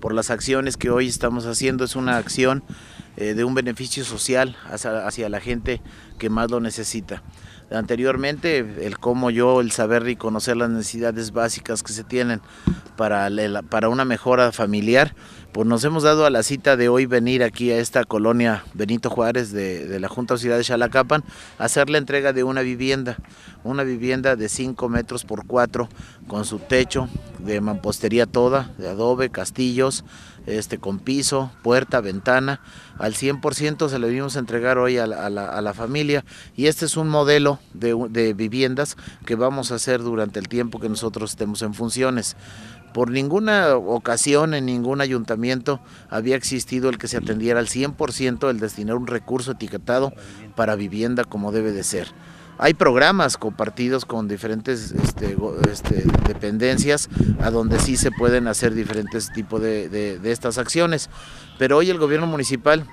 por las acciones que hoy estamos haciendo. Es una acción eh, de un beneficio social hacia, la gente que más lo necesita. Anteriormente, el cómo yo, el saber y conocer las necesidades básicas que se tienen para, para una mejora familiar, pues nos hemos dado a la cita de hoy venir aquí a esta colonia Benito Juárez de, la Junta Ciudad de Xalacapan a hacer la entrega de una vivienda, una vivienda de 5 metros por 4 con su techo de mampostería toda, de adobe, castillos, este, con piso, puerta, ventana, al 100% se le vimos a entregar hoy a la, familia y este es un modelo de, de viviendas que vamos a hacer durante el tiempo que nosotros estemos en funciones. Por ninguna ocasión en ningún ayuntamiento había existido el que se atendiera al 100% el destinar un recurso etiquetado para vivienda como debe de ser. Hay programas compartidos con diferentes este, este, dependencias a donde sí se pueden hacer diferentes tipos de, de estas acciones, pero hoy el gobierno municipal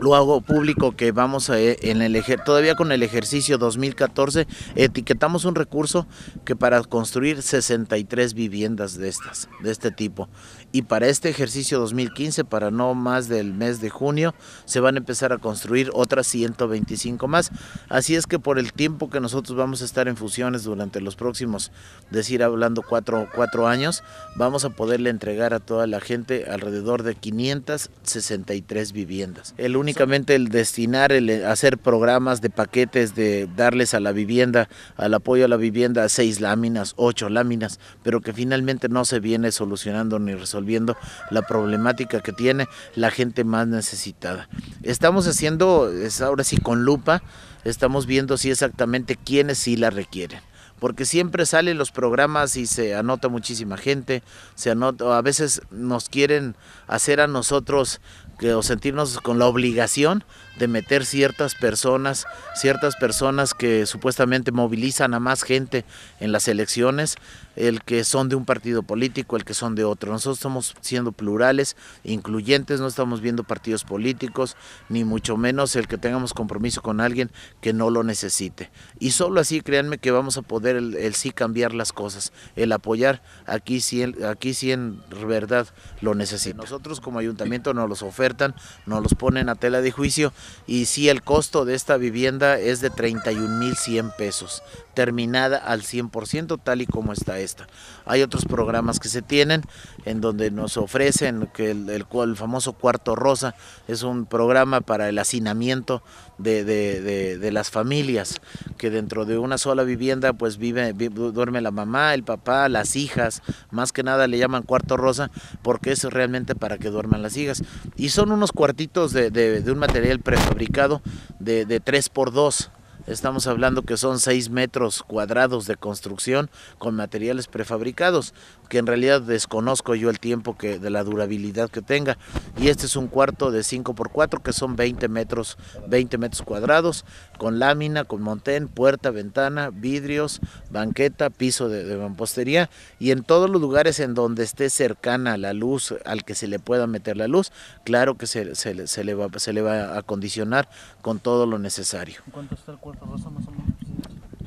lo hago público que vamos a, eh, en el todavía con el ejercicio 2014 etiquetamos un recurso que para construir 63 viviendas de estas de este tipo. Y para este ejercicio 2015 para no más del mes de junio se van a empezar a construir otras 125 más. Así es que por el tiempo que nosotros vamos a estar en fusiones durante los próximos decir hablando cuatro, cuatro años vamos a poderle entregar a toda la gente alrededor de 563 viviendas. El único únicamente el destinar, el hacer programas de paquetes, de darles a la vivienda, al apoyo a la vivienda, seis láminas, ocho láminas, pero que finalmente no se viene solucionando ni resolviendo la problemática que tiene la gente más necesitada. Estamos haciendo, es ahora sí con lupa, estamos viendo si exactamente quiénes sí la requieren porque siempre salen los programas y se anota muchísima gente, se anota, a veces nos quieren hacer a nosotros que, o sentirnos con la obligación de meter ciertas personas, ciertas personas que supuestamente movilizan a más gente en las elecciones, el que son de un partido político, el que son de otro. Nosotros estamos siendo plurales, incluyentes, no estamos viendo partidos políticos, ni mucho menos el que tengamos compromiso con alguien que no lo necesite. Y solo así, créanme que vamos a poder el, sí cambiar las cosas, el apoyar aquí sí, aquí sí en verdad lo necesita. Nosotros como ayuntamiento nos los ofertan, nos los ponen a tela de juicio y sí el costo de esta vivienda es de 31.100 pesos, terminada al 100% tal y como está esta. Hay otros programas que se tienen en donde nos ofrecen que el, famoso cuarto rosa es un programa para el hacinamiento de, de, las familias, que dentro de una sola vivienda pues vive, duerme la mamá, el papá, las hijas, más que nada le llaman cuarto rosa porque es realmente para que duerman las hijas. Y son unos cuartitos de, un material prefabricado de, de 3 por 2 Estamos hablando que son 6 metros cuadrados de construcción con materiales prefabricados, que en realidad desconozco yo el tiempo que, de la durabilidad que tenga. Y este es un cuarto de 5 por 4 que son 20 metros, 20 metros cuadrados, con lámina, con montén, puerta, ventana, vidrios, banqueta, piso de, mampostería y en todos los lugares en donde esté cercana la luz, al que se le pueda meter la luz, claro que se, le, va, se le va a acondicionar con todo lo necesario. ¿Cuánto está el cuarto rosa más o menos?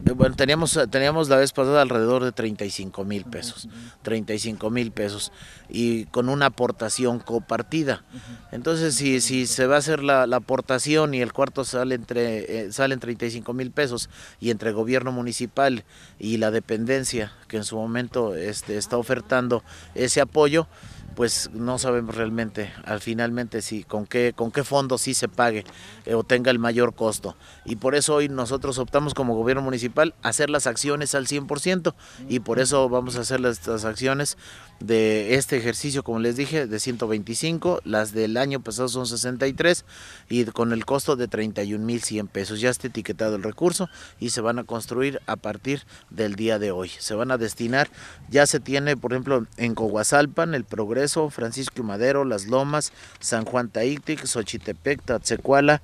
Eh, bueno, teníamos, teníamos la vez pasada alrededor de 35 mil pesos, 35 mil pesos, y con una aportación compartida. Entonces, si, si se va a hacer la, aportación y el cuarto sale entre eh, salen 35 mil pesos, y entre gobierno municipal y la dependencia que en su momento este, está ofertando ese apoyo, pues no sabemos realmente al finalmente si con qué con qué fondo sí se pague eh, o tenga el mayor costo. Y por eso hoy nosotros optamos como gobierno municipal hacer las acciones al 100% y por eso vamos a hacer estas acciones de este ejercicio como les dije de 125 las del año pasado son 63 y con el costo de 31 mil 100 pesos. Ya está etiquetado el recurso y se van a construir a partir del día de hoy. Se van a destinar ya se tiene por ejemplo en Coguasalpan el progreso Francisco y Madero, Las Lomas, San Juan Taític, Xochitepec, Tatzecuala,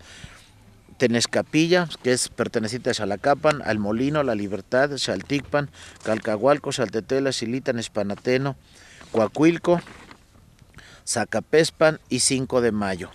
Tenescapilla, que es perteneciente a Xalacapan, Al Molino, La Libertad, Xalticpan, Calcahualco, Xaltetela, Xilita, Espanateno, Coacuilco, Zacapespan y 5 de Mayo,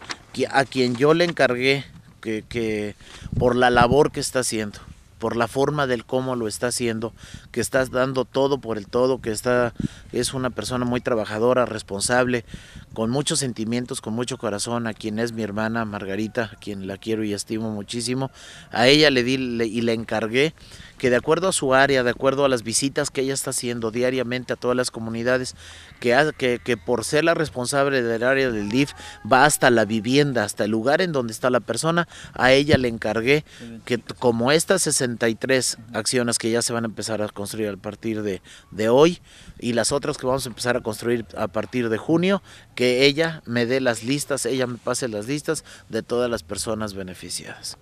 a quien yo le encargué que por la labor que está haciendo por la forma del cómo lo está haciendo, que está dando todo por el todo, que está es una persona muy trabajadora, responsable, con muchos sentimientos, con mucho corazón, a quien es mi hermana Margarita, a quien la quiero y estimo muchísimo. A ella le di y le encargué que de acuerdo a su área, de acuerdo a las visitas que ella está haciendo diariamente a todas las comunidades, que, que, que por ser la responsable del área del DIF va hasta la vivienda, hasta el lugar en donde está la persona, a ella le encargué que como estas 63 acciones que ya se van a empezar a construir a partir de, de hoy y las otras que vamos a empezar a construir a partir de junio, que ella me dé las listas, ella me pase las listas de todas las personas beneficiadas.